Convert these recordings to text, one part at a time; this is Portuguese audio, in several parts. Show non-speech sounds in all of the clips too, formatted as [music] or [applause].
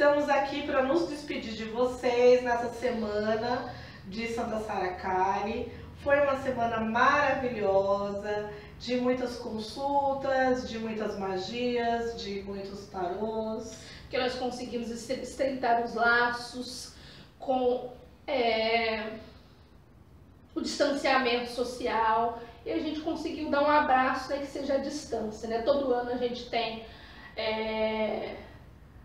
Estamos aqui para nos despedir de vocês nessa semana de Santa Sara Kali. Foi uma semana maravilhosa, de muitas consultas, de muitas magias, de muitos tarôs. Que nós conseguimos estreitar os laços com é, o distanciamento social e a gente conseguiu dar um abraço, né, que seja a distância, né? Todo ano a gente tem é,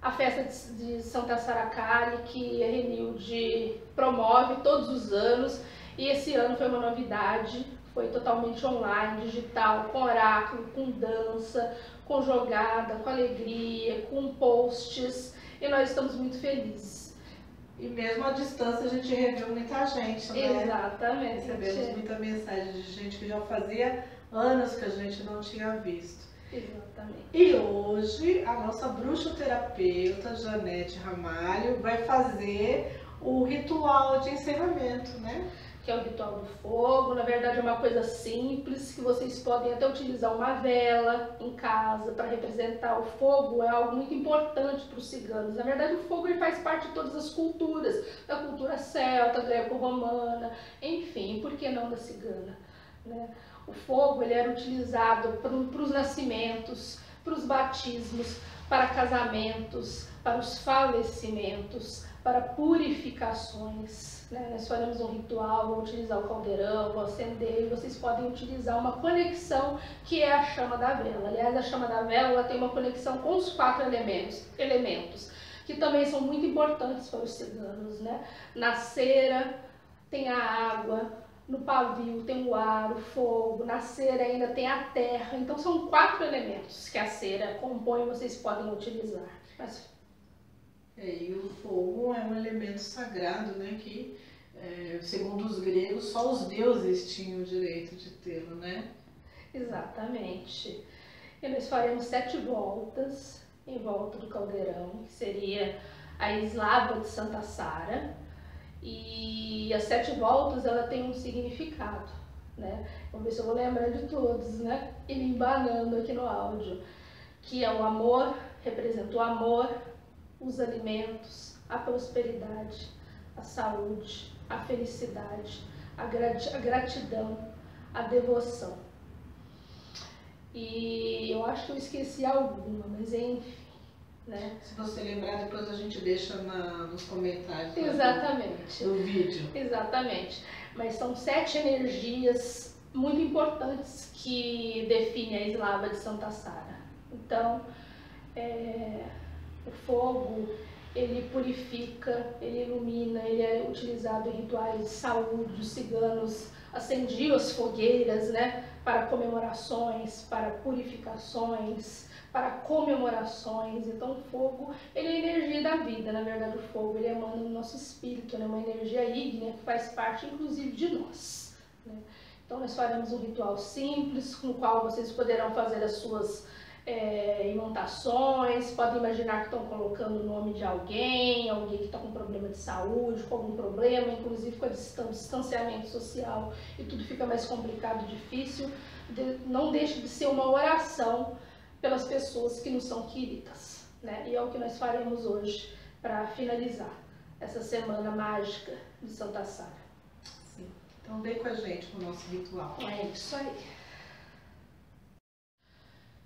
a festa de, de Santa Saracali, que a Renilde promove todos os anos, e esse ano foi uma novidade, foi totalmente online, digital, com oráculo, com dança, com jogada, com alegria, com posts, e nós estamos muito felizes. E mesmo à distância a gente reviu muita gente, né? Exatamente. Recebemos muita mensagem de gente que já fazia anos que a gente não tinha visto. Exatamente. E hoje a nossa bruxoterapeuta Janete Ramalho vai fazer o ritual de encerramento, né? que é o ritual do fogo. Na verdade, é uma coisa simples que vocês podem até utilizar uma vela em casa para representar o fogo. É algo muito importante para os ciganos. Na verdade, o fogo ele faz parte de todas as culturas, da cultura celta, greco-romana, enfim, por que não da cigana? Né? O fogo ele era utilizado para os nascimentos, para os batismos, para casamentos, para os falecimentos, para purificações né? Nós faremos um ritual, vou utilizar o caldeirão, vou acender e vocês podem utilizar uma conexão que é a chama da vela. Aliás, a chama da vela tem uma conexão com os quatro elementos, elementos que também são muito importantes para os ciganos. Né? Na cera tem a água, no pavio tem o ar, o fogo, na cera ainda tem a terra. Então são quatro elementos que a cera compõe e vocês podem utilizar. Mas é, e o fogo é um elemento sagrado, né? Que, é, segundo os gregos, só os deuses tinham o direito de tê-lo, né? Exatamente. E nós faremos sete voltas em volta do caldeirão, que seria a eslava de Santa Sara. E as sete voltas, ela tem um significado, né? Vamos ver se eu vou lembrar de todos, né? E me embanando aqui no áudio. Que é o amor, representa o amor, os alimentos, a prosperidade, a saúde, a felicidade, a, gratidão, a devoção. E eu acho que eu esqueci alguma, mas enfim. Né? Se você lembrar, depois a gente deixa na, nos comentários Exatamente. do, do vídeo. Exatamente. Mas são sete energias muito importantes que definem a eslava de Santa Sara. Então, é, o fogo, ele purifica, ele ilumina, ele é utilizado em rituais de saúde. Os ciganos acendiam as fogueiras, né, para comemorações, para purificações, para comemorações. Então, o fogo, ele é a energia da vida. Na verdade, o fogo, ele emana no nosso espírito, é né, uma energia ígnea que faz parte, inclusive, de nós. Né? Então, nós faremos um ritual simples, no qual vocês poderão fazer as suas é, imantações, podem imaginar que estão colocando o nome de alguém, alguém que está com problema de saúde, com algum problema, inclusive com o distanciamento social e tudo fica mais complicado difícil. Não deixe de ser uma oração pelas pessoas que nos são queridas. Né? E é o que nós faremos hoje para finalizar essa semana mágica de Santa Sara. Sim. Então vem com a gente o nosso ritual. É isso aí.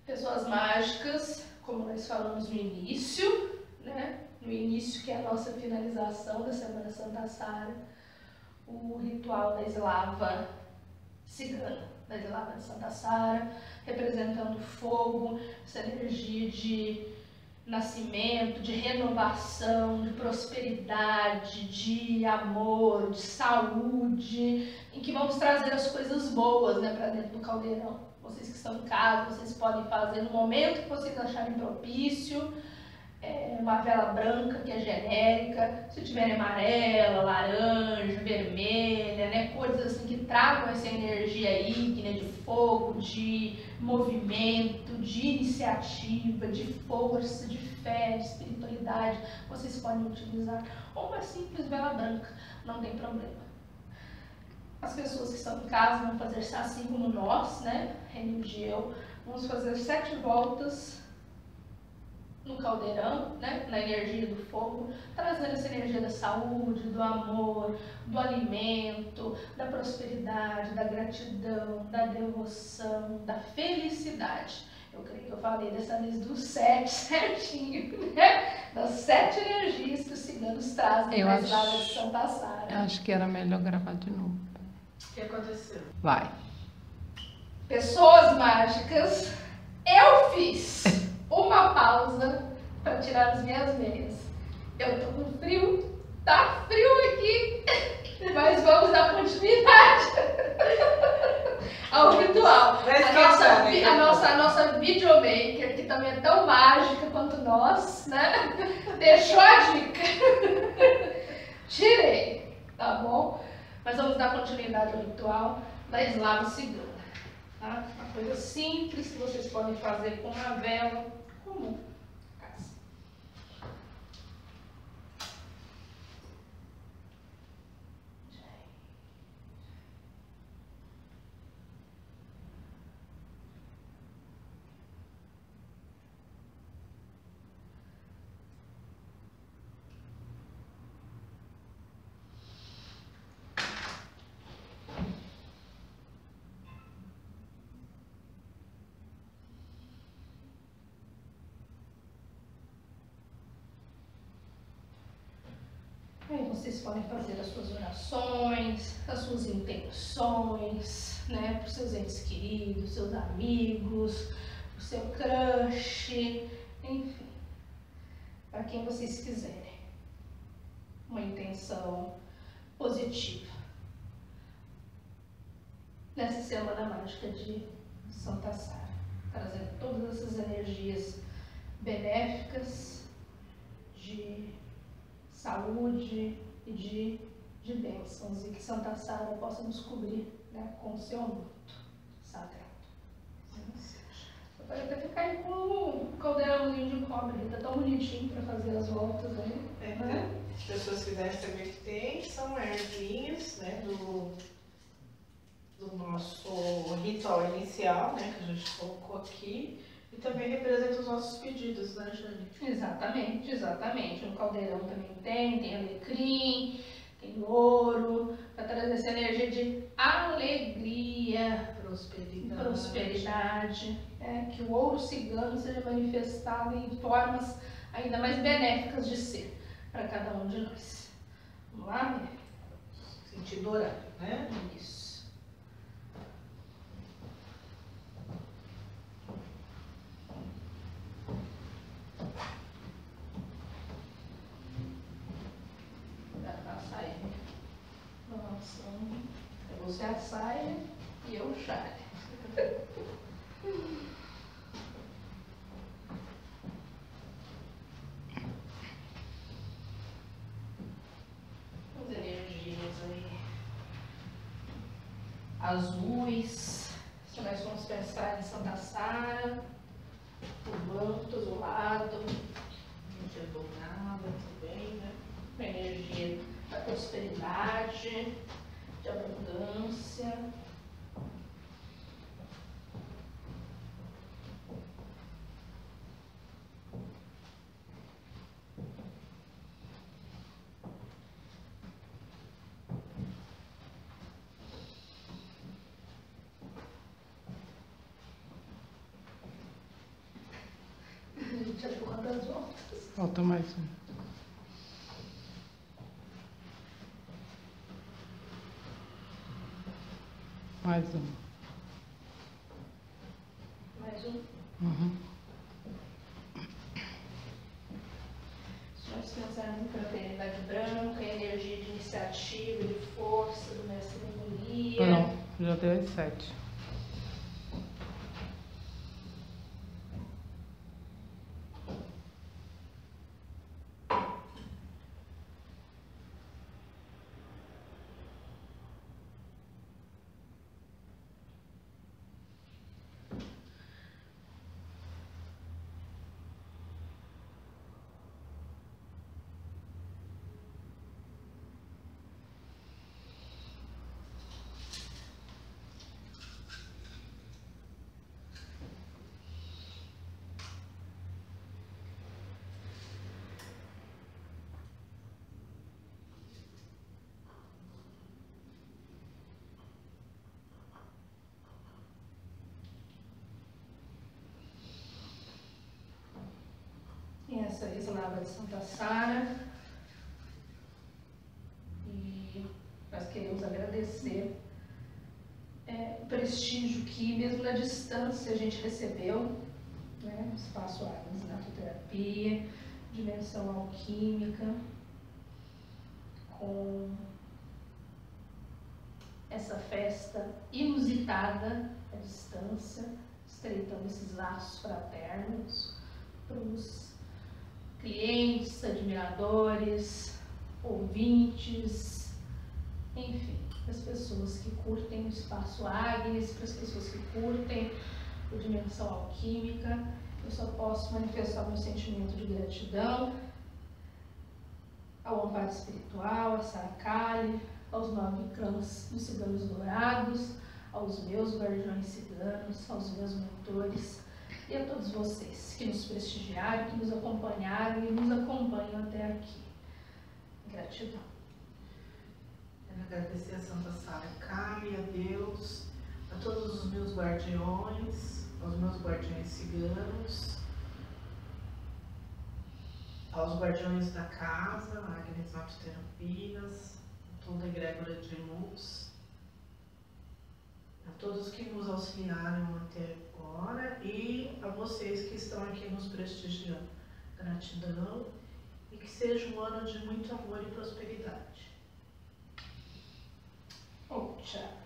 Pessoas mágicas, como nós falamos no início, né? No início que é a nossa finalização da Semana Santa Sara, o ritual da eslava cigana, da eslava de Santa Sara, representando fogo, essa energia de nascimento, de renovação, de prosperidade, de amor, de saúde, em que vamos trazer as coisas boas né, para dentro do caldeirão vocês que estão em casa, vocês podem fazer no momento que vocês acharem propício. É, uma vela branca que é genérica, se tiver amarela, laranja, vermelha, né, coisas assim que tragam essa energia ígnea de fogo, de movimento, de iniciativa, de força, de fé, de espiritualidade, vocês podem utilizar ou uma simples vela branca, não tem problema. As pessoas que estão em casa vão fazer assim como nós, né? E eu, Vamos fazer sete voltas no caldeirão, né? na energia do fogo, trazendo essa energia da saúde, do amor, do alimento, da prosperidade, da gratidão, da devoção, da felicidade. Eu creio que eu falei dessa vez dos sete [laughs] certinho, né? Das sete energias que os ciganos trazem para as acho, de Santa Sara. Acho que era melhor gravar de novo. O que aconteceu? Vai. Pessoas mágicas, eu fiz [laughs] uma pausa para tirar as minhas meias. Eu tô com frio, tá frio aqui, mas vamos dar continuidade [laughs] ao ritual. A nossa, a nossa, a nossa videomaker, que também é tão mágica quanto nós, né? [laughs] Deixou a dica. [laughs] Tirei, tá bom? Mas vamos dar continuidade ao ritual da eslava cigana. Tá? Uma coisa simples que vocês podem fazer com uma vela Okay. Aí vocês podem fazer as suas orações, as suas intenções, né, para os seus entes queridos, seus amigos, o seu crush, enfim, para quem vocês quiserem. Uma intenção positiva. Nessa semana mágica de Santa Sara, trazendo todas essas energias benéficas saúde e de, de bênçãos e que Santa Sara possa nos cobrir né, com o seu manto sagrado. Pode até ficar aí com o caldeirãozinho de cobre, está tão bonitinho para fazer as voltas aí. É, né? Se as pessoas quiserem saber o que tem, são ervinhas né, do, do nosso ritual inicial, né, que a gente colocou aqui. E também representa os nossos pedidos, né, Jane? Exatamente, exatamente. No caldeirão também tem, tem alecrim, tem ouro, para trazer essa energia de alegria, prosperidade. prosperidade é, que o ouro cigano seja manifestado em formas ainda mais benéficas de ser para cada um de nós. Vamos lá, né? Sentir dourado, né? Isso. Você a saia e eu o chale. As energias aí azuis. Se nós vamos pensar em Santa Sara, o banco do lado, energia dourada também, né? Uma energia da prosperidade de abundância. Já deu quantas voltas? Falta mais um. Mais um. Mais um? Uhum. Nós pensarmos em fraternidade branca, energia de iniciativa, de força, do mestre. Pronto, já deu as sete. Essa de Santa Sara. E nós queremos agradecer é, o prestígio que, mesmo na distância, a gente recebeu, né? Espaço Águas Natoterapia, Dimensão Alquímica, com essa festa inusitada à distância, estreitando esses laços fraternos para os clientes, admiradores, ouvintes, enfim, para as pessoas que curtem o espaço Agnes, para as pessoas que curtem o Dimensão Alquímica. Eu só posso manifestar meu sentimento de gratidão ao amparo espiritual, a Saracali, aos nove clãs dos ciganos dourados, aos meus guardiões ciganos, aos meus mentores e a todos vocês que nos prestigiaram, que nos acompanharam e nos acompanham até aqui. Gratidão. Quero agradecer a Santa Sara Kali, a Deus, a todos os meus guardiões, aos meus guardiões ciganos, aos guardiões da casa, Agnes Autoterapias, toda a egrégora de luz, a todos que nos auxiliaram até agora e a vocês que estão aqui nos prestigiando. Gratidão e que seja um ano de muito amor e prosperidade. Oh, tchau.